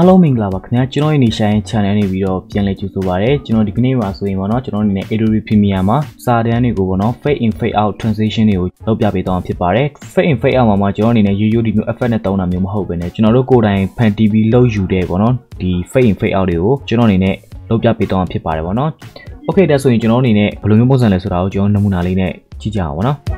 အားလုံးမင်္ဂလာပါခင်ဗျာကျွန်တော်ရဲ့နေဆိုင် channel နေပြီးတော့ပြန်လည်ကြိုဆိုပါရစေကျွန်တော်ဒီကနေ့မှာဆိုရင်ပေါ့နော်ကျွန်တော်အနေနဲ့ Adobe Premiere မှာစာတန်းတွေကိုပေါ့နော် fade in fade out transition တွေကိုလုပ်ပြပေးသွားမှာဖြစ်ပါတယ် fade in fade out မှာမှာကျွန်တော်အနေနဲ့ရိုးရိုးဒီမျိုး effect နဲ့တောင်းတာမျိုးမဟုတ်ဘဲねကျွန်တော်တို့ကိုယ်တိုင် fan TV လုပ်ယူတဲ့ပေါ့နော်ဒီ fade in fade out တွေကိုကျွန်တော်အနေနဲ့လုပ်ပြပေးသွားမှာဖြစ်ပါတယ်ပေါ့နော် Okay ဒါဆိုရင်ကျွန်တော်အနေနဲ့ဘယ်လိုမျိုးပုံစံလဲဆိုတာကိုကျွန်တော်နမူနာလေးနဲ့ကြည့်ကြအောင်ပေါ့နော်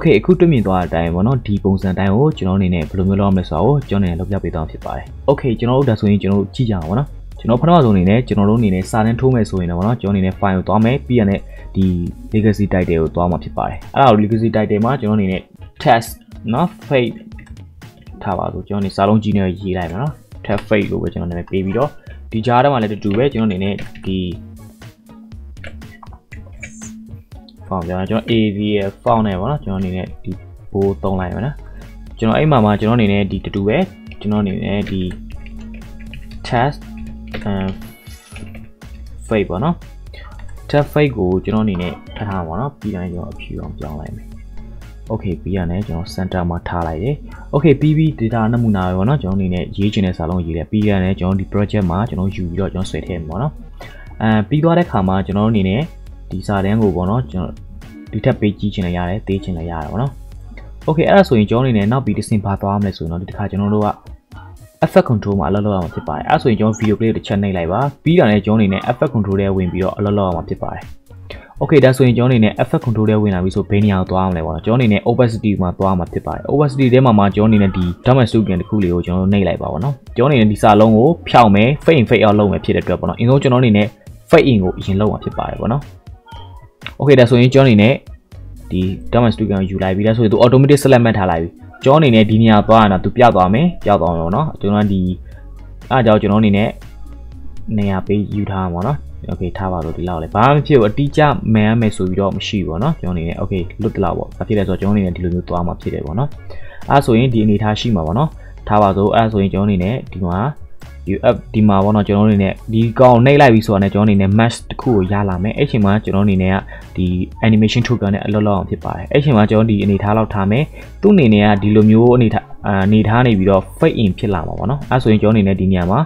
Okay အခုတွေ့မြင်သွားတဲ့အတိုင်းပေါ့နော်ဒီပုံစံတိုင်းကိုကျွန်တော်အနေနဲ့ဘယ်လိုမျိုးလုပ်ရမလဲဆိုတာကိုကျွန်တော်အနေနဲ့လုပ်ပြပေးသွားဖြစ်ပါတယ် Okay ကျွန်တော်တို့ဒါဆိုရင်ကျွန်တော်တို့ကြည့်ကြအောင်ပေါ့နော်ကျွန်တော်ပထမဆုံးအနေနဲ့ကျွန်တော်တို့အနေနဲ့စာတန်းထိုးမယ်ဆိုရင်တော့ဗောနော်ကျွန်တော်အနေနဲ့ file ကိုသွားမယ်ပြီးရတဲ့ဒီ legacy title ကိုသွားမှာဖြစ်ပါတယ်အဲ့ဒါကို legacy title မှာကျွန်တော်အနေနဲ့ test နော် fade ထားပါဆိုကျွန်တော်အနေစာလုံးကြီးနဲ့ရေးလိုက်မယ်နော် tab fade လို့ပဲကျွန်တော်နာမည်ပေးပြီးတော့ဒီကြားထဲမှာလည်းတူတူပဲကျွန်တော်အနေနဲ့ဒီ font ကျွန်တော်ကျွန်တော် AVL font နဲ့ပေါ့နော်ကျွန်တော်အနေနဲ့ဒီဘိုးသုံးလိုက်မယ်နော်ကျွန်တော်အဲ့မှာမှာကျွန်တော်အနေနဲ့ဒီတူတူပဲကျွန်တော်အနေနဲ့ဒီ test and fade ပေါ့နော် tab fade ကိုကျွန်တော်အနေနဲ့ထပ်ထားပါတော့ပြီးတိုင်းကျွန်တော်အဖြူအောင်ပြောင်းလိုက်မယ် okay ပြီးရတယ်ကျွန်တော် center မှာထားလိုက်တယ် okay ပြီးပြီး data နမူနာပဲပေါ့နော်ကျွန်တော်အနေနဲ့ရေးချင်တဲ့စာလုံးရေးတယ်ပြီးရတယ်ကျွန်တော်ဒီ project မှာကျွန်တော်ယူပြီးတော့ကျွန်တော်ဆွဲထည့်မှာပေါ့နော်အဲပြီးသွားတဲ့ခါမှာကျွန်တော်အနေနဲ့ဒီစာတန်းကိုပေါ့နော်ကျွန်တော် ဒီထက်ပေးကြည့်ချင်လည်းရတယ်သေးချင်လည်းရတယ်ပေါ့နော် okay အဲ့ဒါဆိုရင်ကျွန်တော်အနေနဲ့နောက်ပြီးတစ်ဆင့်ပါသွားမယ်ဆိုရင်တော့ဒီတစ်ခါကျွန်တော်တို့က effect control မှာအလုပ်လုပ်ရမှာဖြစ်ပါတယ်အဲ့ဆိုရင်ကျွန်တော် video play တစ်ချက်နှိပ်လိုက်ပါပြီးတာနဲ့ကျွန်တော်အနေနဲ့ effect control ထဲဝင်ပြီးတော့အလုပ်လုပ်ရမှာဖြစ်ပါတယ် okay ဒါဆိုရင်ကျွန်တော်အနေနဲ့ effect control ထဲဝင်လာပြီဆိုဘယ်နေရာကိုသွားအောင်လဲပေါ့နော်ကျွန်တော်အနေနဲ့ opacity မှာသွားမှာဖြစ်ပါတယ် opacity ထဲမှာမှာကျွန်တော်အနေနဲ့ဒီ domain student တစ်ခုလေးကိုကျွန်တော်နှိပ်လိုက်ပါပေါ့နော်ကျွန်တော်အနေနဲ့ဒီစာလုံးကိုဖြောက်မယ် fade in fade out လုပ်မယ်ဖြစ်တဲ့အတွက်ပေါ့နော်အရင်ဆုံးကျွန်တော်အနေနဲ့ fade in ကိုအရင်လုပ်မှာဖြစ်ပါတယ်ပေါ့နော် okay ဒါဆိုရင်ကျွန်တော်အနေနဲ့ဒီ domain student ကိုယူလိုက်ပြီးဒါဆိုရင်သူ automatic select မှတ်ထားလိုက်ပြီကျွန်တော်အနေနဲ့ဒီနေရာသွားရင်တော့သူပြောက်သွားမယ်ပြောက်သွားမယ်ပေါ့နော်ကျွန်တော်ဒီအားကြောင့်ကျွန်တော်အနေနဲ့နေရာပေးယူထားမှာပေါ့နော်โอเคထားပါလို့ဒီလောက်လေဘာမှမဖြစ်ဘူးအတိအကျမှန်ရမယ်ဆိုပြီးတော့မရှိဘူးပေါ့နော်ကျွန်တော်အနေနဲ့โอเคလွတ်တလောက်ပေါ့ဘာဖြစ်လဲဆိုတော့ကျွန်တော်အနေနဲ့ဒီလိုမျိုးသွားမှာဖြစ်တယ်ပေါ့နော်အဲဆိုရင်ဒီအနေထားရှိမှာပေါ့နော်ထားပါစို့အဲဆိုရင်ကျွန်တော်အနေနဲ့ဒီမှာ UF ဒီမှာပေါ့နော်ကျွန်တော်အနေနဲ့ဒီကောင်နှိပ်လိုက်ပြီဆိုတာနဲ့ကျွန်တော်အနေနဲ့ match တစ်ခုကိုရလာမယ်အဲ့ချိန်မှာကျွန်တော်အနေနဲ့ကဒီ animation token နဲ့အလုပ်လုပ်အောင်ဖြစ်ပါတယ်အဲ့ချိန်မှာကျွန်တော်ဒီအနေထားလောက်ထားမယ်သူ့အနေနဲ့ကဒီလိုမျိုးအနေထားအနေထားနေပြီးတော့ fade in ဖြစ်လာမှာပေါ့နော်အဲ့ဆိုရင်ကျွန်တော်အနေနဲ့ဒီနေရာမှာ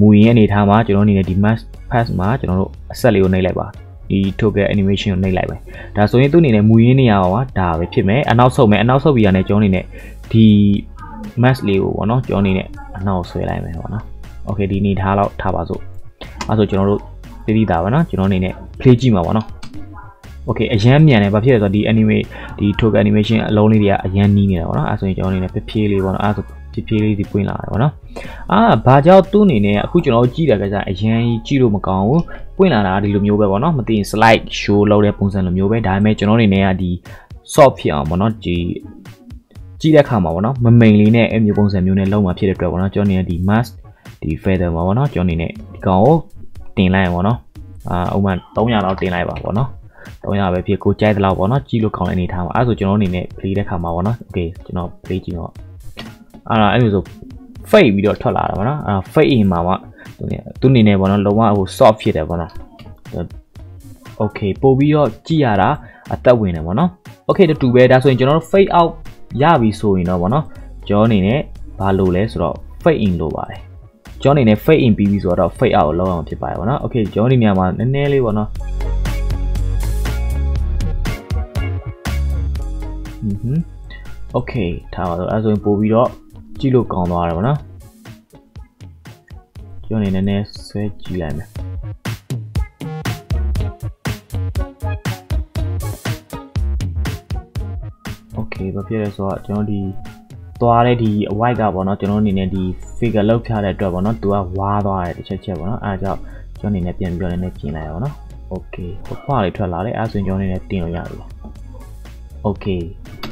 မူရင်းရဲ့အနေထားမှာကျွန်တော်အနေနဲ့ဒီ match pass မှာကျွန်တော်တို့အဆက်လေးကိုနှိပ်လိုက်ပါဒီ token animation ကိုနှိပ်လိုက်ပဲဒါဆိုရင်သူ့အနေနဲ့မူရင်းနေရာပါဒါပဲဖြစ်မယ်အနောက်ဆုတ်မယ်အနောက်ဆုတ်ပြီးရတဲ့ကျွန်တော်အနေနဲ့ဒီ mask လေးကိုပေါ့နော်ကျွန်တော်အနေနဲ့အနောက်ဆွဲလိုက်မယ်ပေါ့နော် okay ဒီနေထားတော့ထားပါစို့အဲဆိုကျွန်တော်တို့သိသိတာပါနော်ကျွန်တော်အနေနဲ့ play ကြည့်မှာပါနော် okay အရန်မြန်တယ်ဘာဖြစ်လဲဆိုတော့ဒီ anime ဒီ token animation အလုံးလေးတွေကအရန်နီးနေတာပေါ့နော်အဲဆိုရင်ကျွန်တော်အနေနဲ့ဖြည်းဖြည်းလေးပေါ့နော်အဲဆိုဖြည်းဖြည်းလေးဒီပွင့်လာတယ်ပေါ့နော်အာဘာကြောင့်သူ့အနေနဲ့အခုကျွန်တော်ကြည့်တယ်ကစားအရန်ကြီးကြည့်လို့မကောင်းဘူးပွင့်လာတာဒီလိုမျိုးပဲပေါ့နော်မသိရင် slide show လုပ်တဲ့ပုံစံလိုမျိုးပဲဒါပေမဲ့ကျွန်တော်အနေနဲ့ကဒီ soft ဖြစ်အောင်ပေါ့နော်ဒီကြည့်တဲ့အခါမှာပေါ့နော်မမိန်လေးနဲ့အမျိုးပုံစံမျိုးနဲ့လုံးမှာဖြစ်တဲ့အတွက်ပေါ့နော်ကျွန်တော်အနေနဲ့ဒီ mask ဒီ feather မှာပေါ့နော်ကျွန်တော်အနေနဲ့ဒီကောင်ကိုတင်လိုက်ရပါတော့အာဥမာ300လောက်တင်လိုက်ပါပေါ့နော်300ပဲဖြစ်ကိုကြိုက်တဲ့လောက်ပေါ့နော်ကြည့်လို့ကောင်းတဲ့အနေထားမှာအဲဆိုကျွန်တော်အနေနဲ့ play တဲ့ခါမှာပေါ့နော် okay ကျွန်တော် play ကြည့်တော့အဲ့ဒါအဲ့လိုဆို fade ပြီးတော့ထွက်လာတာပေါ့နော်အဲ့ fade in မှာမှသူအနေနဲ့ပေါ့နော်လုံးဝဟို soft ဖြစ်တယ်ပေါ့နော် okay ပို့ပြီးတော့ကြည့်ရတာအသက်ဝင်တယ်ပေါ့နော် okay တူပဲဒါဆိုရင်ကျွန်တော်တို့ fade out ရပြီဆိုရင်တော့ပေါ့နော်ကျွန်တော်အနေနဲ့ဘာလို့လဲဆိုတော့ fade in လို့ပါတယ် ကျွန်တော်အနေနဲ့ fade in ပြီးပြီဆိုတော့ fade out ကိုလောက်အောင်ဖြစ်ပါတယ်ဗောနော် okay ကျွန်တော်ဒီနေရာမှာနည်းနည်းလေးဗောနော်ဟွန်းဟွန်း okay ထားပါတော့အဲဆိုရင်ပို့ပြီးတော့ကြည့်လို့ကောင်းသွားတယ်ဗောနော်ကျွန်တော်အနေနဲ့နည်းနည်းဆွဲကြည့်လိုက်မယ် okay ဘာဖြစ်လဲဆိုတော့ကျွန်တော်ဒီ သွားတဲ့ဒီ white ကပေါ့နော်ကျွန်တော်အနေနဲ့ဒီ figure လောက်ဖြားတဲ့အတွက်ပေါ့နော်သူကဝါးသွားတယ်တစ်ချက်ချက်ပေါ့နော်အဲဒါကြောင့်ကျွန်တော်အနေနဲ့ပြန်ပြီးတော့လည်းပြင်လိုက်ရပါတော့ okay ဖွားလေးထွက်လာတယ်အဲဆိုရင်ကျွန်တော်အနေနဲ့တင်လို့ရပြီ okay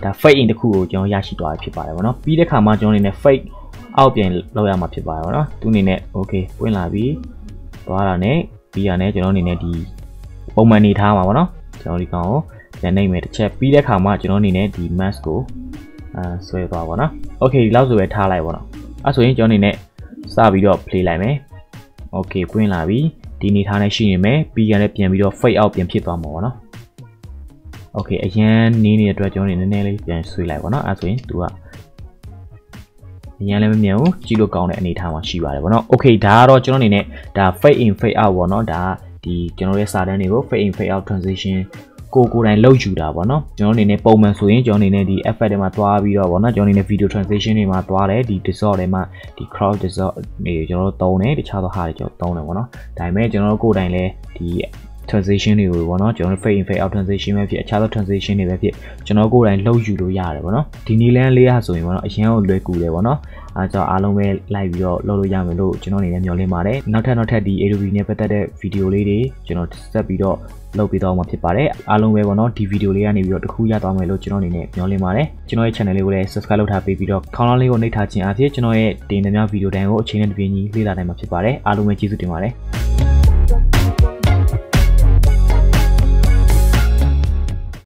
ဒါ fade in တခုကိုကျွန်တော်ရရှိသွားပြီဖြစ်ပါတယ်ပေါ့နော်ပြီးတဲ့ခါမှာကျွန်တော်အနေနဲ့ fade out ပြန်လောက်ရမှာဖြစ်ပါတယ်ပေါ့နော်သူအနေနဲ့ okay ပွင့်လာပြီသွားတာနဲ့ပြီးရနဲ့ကျွန်တော်အနေနဲ့ဒီပုံမှန်နေထားမှာပေါ့နော်ကျွန်တော်ဒီကောင်ကိုပြန်နှိမ့်မယ်တစ်ချက်ပြီးတဲ့ခါမှာကျွန်တော်အနေနဲ့ဒီ mask ကို အာဆွဲသွားပါတော့။ Okay ဒီလောက်ဆိုပဲထားလိုက်ပါတော့။အဲဆိုရင်ကျွန်တော်အနေနဲ့စပြီးတော့ play လိုက်မယ်။ Okay ပွင့်လာပြီ။ဒီနေထားနဲ့ရှိနေမယ်။ပြီးရတဲ့ပြန်ပြီးတော့ fade out ပြန်ဖြစ်သွားမှာပေါ့နော်။ okay အရန်နေနေတဲ့အတွက်ကျွန်တော်နေနည်းနည်းလေးပြန်ဆွေးလိုက်ပါတော့အဲဆိုရင်သူကအရင်လည်းမမြင်ဘူးကြည့်လို့ကောင်းတဲ့အနေအထားမှာရှိပါတယ်ဗောနော် okay ဒါကတော့ကျွန်တော်အနေနဲ့ဒါ fade in fade out ဗောနော်ဒါဒီကျွန်တော်ရဲ့စာတန်းတွေကို fade in fade out transition ကိုကိုယ်တိုင်လောက်ယူတာပေါ့နော်ကျွန်တော်အနေနဲ့ပုံမှန်ဆိုရင်ကျွန်တော်အနေနဲ့ဒီ effect တွေမှာသွားပြီးတော့ပေါ့နော်ကျွန်တော်အနေနဲ့ video transition တွေမှာသွားတယ်ဒီ distort တွေမှာဒီ crowd distort တွေကျွန်တော်တို့သုံးတယ်တခြားသောဟာတွေကျွန်တော်သုံးတယ်ပေါ့နော်ဒါပေမဲ့ကျွန်တော်တို့ကိုယ်တိုင်လည်းဒီ transition တွေကိုပေါ့နော်ကျွန်တော်တို့ fade in fade out transition ပဲဖြစ်အခြားသော transition တွေပဲဖြစ်ကျွန်တော်ကိုယ်တိုင်လှုပ်ယူလို့ရတယ်ပေါ့နော်ဒီနည်းလမ်းလေးဟာဆိုရင်ပေါ့နော်အရင်ကလွယ်ကူတယ်ပေါ့နော်အဲကြောင့်အားလုံးပဲလိုက်ပြီးတော့လုပ်လို့ရမယ်လို့ကျွန်တော်အနေနဲ့မျှော်လင့်ပါတယ်နောက်ထပ်နောက်ထပ်ဒီ Adobe နဲ့ပတ်သက်တဲ့ video လေးတွေကျွန်တော်ဆက်ပြီးတော့လုပ်ပေးသွားမှာဖြစ်ပါတယ်အားလုံးပဲပေါ့နော်ဒီ video လေးကနေပြီးတော့တခုရသွားမယ်လို့ကျွန်တော်အနေနဲ့မျှော်လင့်ပါတယ်ကျွန်တော်ရဲ့ channel လေးကိုလည်း subscribe လုပ်ထားပေးပြီးတော့ခေါင်းလောင်းလေးကိုနှိပ်ထားခြင်းအဖြစ်ကျွန်တော်ရဲ့တင်တဲ့များ video တိုင်းကိုအချိန်နဲ့တပြေးညီလေ့လာနိုင်မှာဖြစ်ပါတယ်အားလုံးပဲကျေးဇူးတင်ပါတယ်